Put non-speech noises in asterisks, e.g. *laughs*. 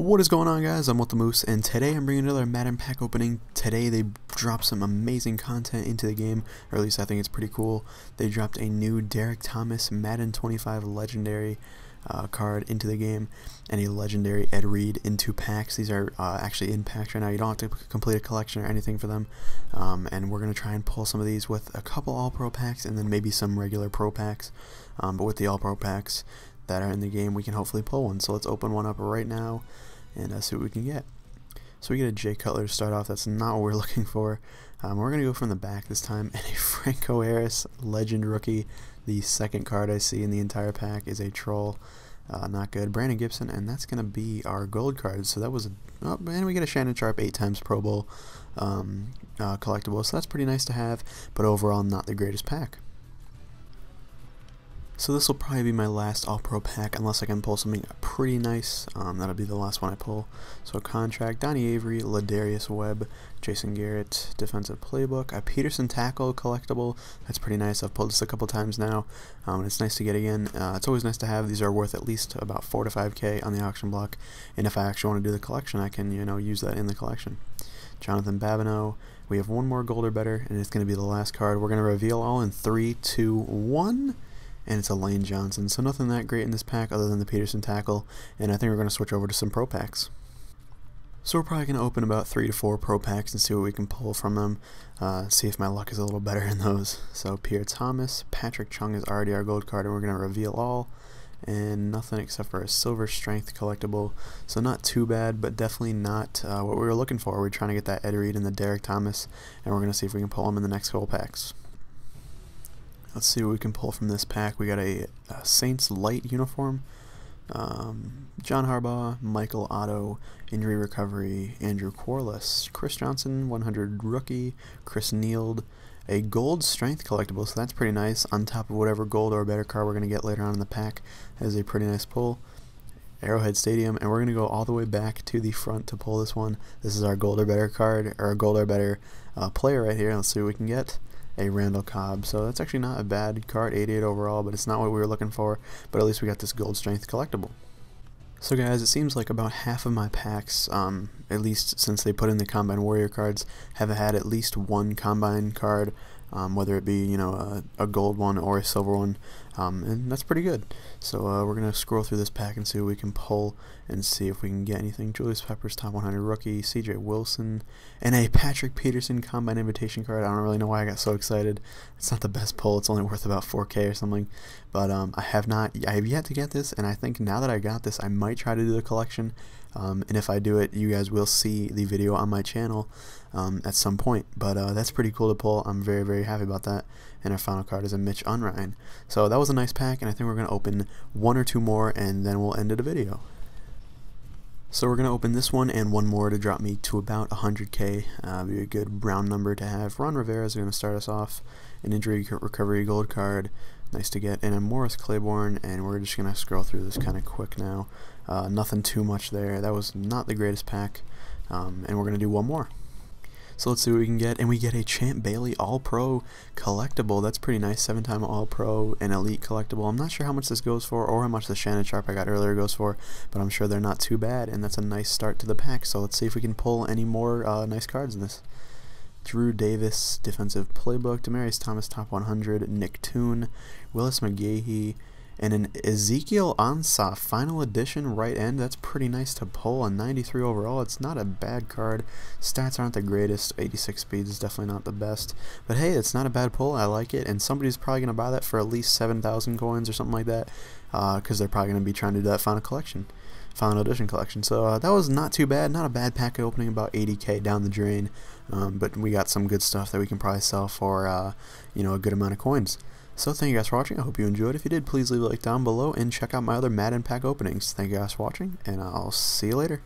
What is going on guys, I'm What the Moose, and today I'm bringing another Madden pack opening. Today they dropped some amazing content into the game, or at least I think it's pretty cool. They dropped a new Derrick Thomas Madden 25 Legendary uh, card into the game, and a Legendary Ed Reed in two packs. These are uh, actually in packs right now, you don't have to complete a collection or anything for them. Um, and we're going to try and pull some of these with a couple All-Pro packs, and then maybe some regular Pro packs. Um, but with the All-Pro packs, that are in the game, we can hopefully pull one. So let's open one up right now and uh, see what we can get. So we get a Jay Cutler to start off. That's not what we're *laughs* looking for. Um, we're going to go from the back this time. *laughs* And a Franco Harris Legend Rookie. The second card I see in the entire pack is a Troll. Uh, not good. Brandon Gibson, and that's going to be our gold card. So that was a. Oh, and we get a Shannon Sharpe 8 times Pro Bowl um, uh, collectible. So that's pretty nice to have, but overall, not the greatest pack. So this will probably be my last All-Pro pack unless I can pull something pretty nice. Um, that'll be the last one I pull. So contract, Donnie Avery, Lardarius Webb, Jason Garrett, defensive playbook, a Peterson tackle collectible. That's pretty nice. I've pulled this a couple times now. Um, and it's nice to get again. Uh, it's always nice to have. These are worth at least about 4 to 5k on the auction block. And if I actually want to do the collection, I can you know use that in the collection. Jonathan Babineaux. We have one more gold or better, and it's going to be the last card. We're going to reveal all in three, two, one and it's a Lane Johnson. So nothing that great in this pack other than the Peterson tackle, and I think we're going to switch over to some Pro Packs. So we're probably going to open about 3 to 4 Pro Packs and see what we can pull from them, uh, see if my luck is a little *laughs* better in those. So Pierre Thomas, Patrick Chung is already our gold card, and we're going to reveal all, and nothing except for a Silver Strength collectible. So not too bad, but definitely not uh, what we were looking for. We're trying to get that Ed Reed and the Derrick Thomas, and we're going to see if we can pull them in the next couple packs. Let's see what we can pull from this pack. We got a, a Saints light uniform. Um, John Harbaugh, Michael Otto, injury recovery, Andrew Quarless, Chris Johnson, 100 rookie, Chris Neild, a gold strength collectible, so that's pretty nice, on top of whatever gold or better card we're going to get later on in the pack. That is a pretty nice pull. Arrowhead Stadium, and we're going to go all the way back to the front to pull this one. This is our gold or better card, or gold or better uh, player right here. Let's see what we can get a Randall Cobb. So that's actually not a bad card, 88 overall, but it's not what we were looking for. But at least we got this gold strength collectible. So guys, it seems like about half of my packs, um, at least since they put in the Combine Warrior cards, have had at least one Combine card um, whether it be you know a, a, gold one or a silver one, um, and that's pretty good. So uh, we're gonna scroll through this pack and see what we can pull and see if we can get anything. Julius Peppers top 100 rookie, C.J. Wilson, and a Patrick Peterson combine invitation card. I don't really know why I got so excited. It's not the best pull. It's only worth about 4K or something, but um, I have not. I have yet to get this, and I think now that I got this, I might try to do the collection. Um, and if I do it, you guys will see the video on my channel um, at some point. But uh, that's pretty cool to pull. I'm very, very happy about that. And our final card is a Mitch Unrein. So that was a nice pack, and I think we're going to open one or two more, and then we'll end the video. So we're going to open this one and one more to drop me to about 100k. Uh, be a good round number to have. Ron Rivera is going to start us off. An injury recovery gold card. Nice to get. And a Morris Claiborne, and we're just going to scroll through this kind of quick now. Uh, nothing too much there. That was not the greatest pack. Um, and we're going to do one more. So let's see what we can get. And we get a Champ Bailey All-Pro collectible. That's pretty nice. Seven-time All-Pro and Elite collectible. I'm not sure how much this goes for or how much the Shannon Sharpe I got earlier goes for, but I'm sure they're not too bad. And that's a nice start to the pack. So let's see if we can pull any more uh, nice cards in this. Drew Davis, defensive playbook. Demaryius Thomas, top 100. Nick Toon, Willis McGahee, and an Ezekiel Ansah final edition right end. That's pretty nice to pull. A 93 overall. It's not a bad card. Stats aren't the greatest. 86 speed is definitely not the best. But hey, it's not a bad pull. I like it. And somebody's probably going to buy that for at least 7,000 coins or something like that. Because uh, they're probably going to be trying to do that final collection. Final edition collection. So uh, that was not too bad. Not a bad pack opening. About 80k down the drain. Um, but we got some good stuff that we can probably sell for, uh, you know, a good amount of coins. So thank you guys for watching. I hope you enjoyed. If you did, please leave a like down below and check out my other Madden pack openings. Thank you guys for watching, and I'll see you later.